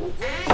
Woo!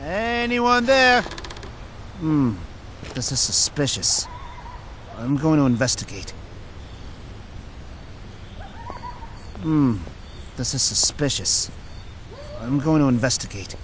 Anyone there? Hmm, this is suspicious. I'm going to investigate. Hmm, this is suspicious. I'm going to investigate.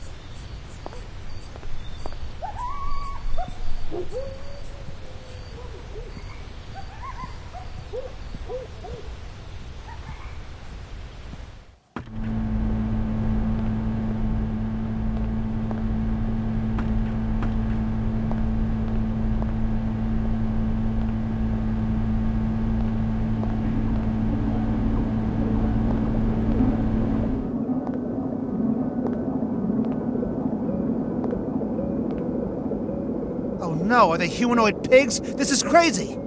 No, are they humanoid pigs? This is crazy!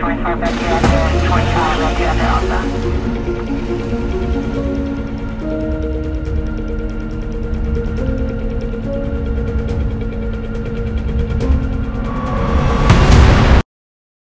Twenty-five back out